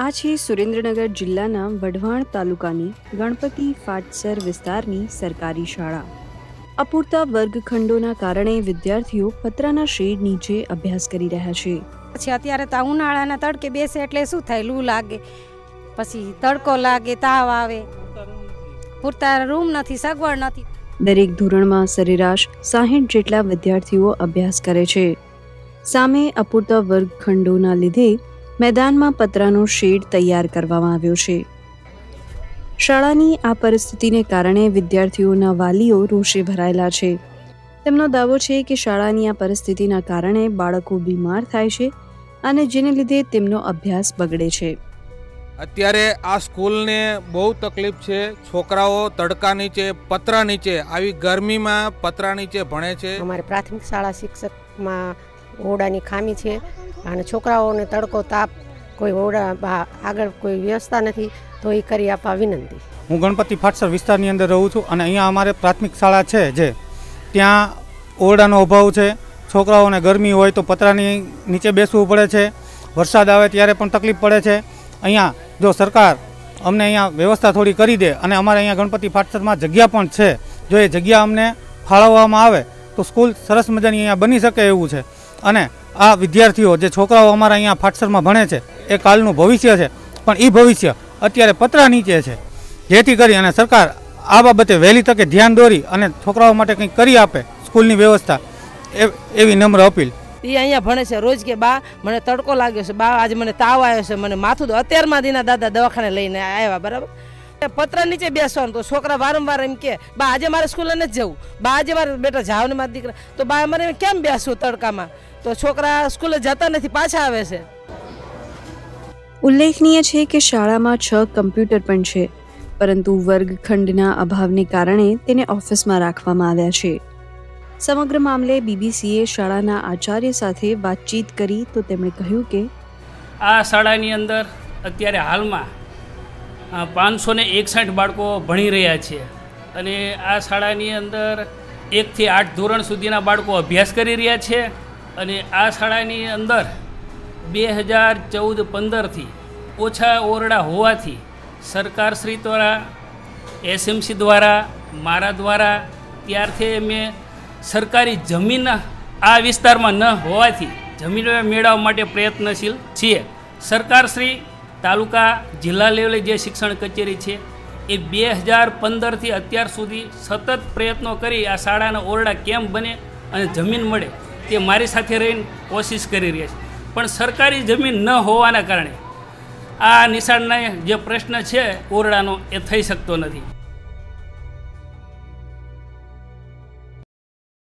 આ છે સુરેન્દ્રનગર જિલ્લાના વઢવાણ તાલુકાની ગણપતિ ફાટસર વિસ્તારની સરકારી શાળા. અપૂરતા વર્ગખંડોના કારણે વિદ્યાર્થીઓ પતરાના શેડ નીચે અભ્યાસ કરી રહ્યા છે. પછી અત્યારે તો ઉનાળાના તડકે બેસે એટલે શું થાય? લૂ લાગે. પછી તડકો લાગે તાવ આવે. પૂરતા રૂમ નથી સગવડ નથી. દરેક ધોરણમાં સરેરાશ સાહીઠ જેટલા વિદ્યાર્થીઓ અભ્યાસ કરે છે. સામે અપૂરતા વર્ગખંડોના લીધે મેદાનમાં પતરાનો શેડ તૈયાર કરવામાં આવ્યો છે. શાળાની આ પરિસ્થિતિને કારણે વિદ્યાર્થીઓના વાલીઓ રોષે ભરાયેલા છે. તેમનો દાવો છે કે શાળાની આ પરિસ્થિતિના કારણે બાળકો બીમાર થાય છે અને જેને લીધે તેમનો અભ્યાસ બગડે છે. અત્યારે આ સ્કૂલને બહુ તકલીફ છે. છોકરાઓ તડકા નીચે પતરા નીચે આવી ગરમીમાં પતરા નીચે ભણે છે. અમારે પ્રાથમિક શાળા શિક્ષકમાં ઓરડાની ખામી છે. અને છોકરાઓને તડકો, તાપ, કોઈ ઓરડા આગળ કોઈ વ્યવસ્થા નથી, તો એ કરી આપવા વિનંતી. હું ગણપતિ ફાટસર વિસ્તારની અંદર રહું છું અને અહીંયા અમારે પ્રાથમિક શાળા છે જે. ત્યાં ઓરડાનો અભાવ છે, છોકરાઓને ગરમી હોય તો પતરાની નીચે બેસવું પડે છે, વરસાદ આવે ત્યારે પણ તકલીફ પડે છે. અહીંયા જો સરકાર અમને અહીંયા વ્યવસ્થા થોડી કરી દે અને અમારે અહીંયા ગણપતિ ફાટસરમાં જગ્યા પણ છે. જો એ જગ્યા અમને ફાળવવામાં આવે તો સ્કૂલ સરસ મજાની અહીંયા બની શકે એવું છે. અને આ વિદ્યાર્થીઓ જે છોકરાઓ અમારા અહીંયા ફાટસરમાં ભણે છે, એ કાલનું ભવિષ્ય છે. પણ એ ભવિષ્ય અત્યારે પતરા નીચે છે. જેથી કરી અને સરકાર આ બાબતે વહેલી તકે ધ્યાન દોરી અને છોકરાઓ માટે કંઈક કરી આપે સ્કૂલની વ્યવસ્થા એવી નમ્ર અપીલ. એ અહીંયા ભણે છે. રોજ કે બા, મને તડકો લાગ્યો છે. બા, આજે મને તાવ આવ્યો છે. મને માથું અત્યારમાં દીના દાદા દવાખાને લઈને આવ્યા, બરાબર? પત્ર નીચે બેસવાનું. તો છોકરા વારંવાર એમ કે, બા, આજે મારે સ્કૂલે નથી જવું. બા, આજે મારે બેટા જાવ ને મારા દીકરા. તો બા, અમારે કેમ બેસવું તડકામાં? તો છોકરા સ્કૂલે જતા નથી પાછા આવે છે. ઉલ્લેખનીય છે કે શાળામાં છ કમ્પ્યુટર પણ છે પરંતુ વર્ગખંડના અભાવને કારણે તેને ઓફિસમાં રાખવામાં આવ્યા છે. સમગ્ર મામલે બીબીસીએ શાળાના આચાર્ય સાથે વાતચીત કરી તો તેમણે કહ્યું કે આ શાળાની અંદર અત્યારે હાલમાં પાંચસો ને એકસઠ બાળકો ભણી રહ્યા છે. અને આ શાળાની અંદર એકથી આઠ ધોરણ સુધીના બાળકો અભ્યાસ કરી રહ્યા છે. અને આ શાળાની અંદર બે હજાર ચૌદ પંદરથી ઓછા ઓરડા હોવાથી સરકારશ્રી દ્વારા, એસએમસી દ્વારા, મારા દ્વારા ત્યારથી મેં સરકારી જમીન આ વિસ્તારમાં ન હોવાથી જમીન મેળવવા માટે પ્રયત્નશીલ છીએ. સરકારશ્રી તાલુકા જિલ્લા લેવલે જે શિક્ષણ કચેરી છે, એ બે હજાર પંદરથી અત્યાર સુધી સતત પ્રયત્નો કરી આ શાળાના ઓરડા કેમ બને અને જમીન મળે તે મારી સાથે રહીને કોશિશ કરી રહ્યા છે. પણ સરકારી જમીન ન હોવાના કારણે આ નિશાળના જે પ્રશ્ન છે, ઓરડાનો એ થઈ શકતો નથી.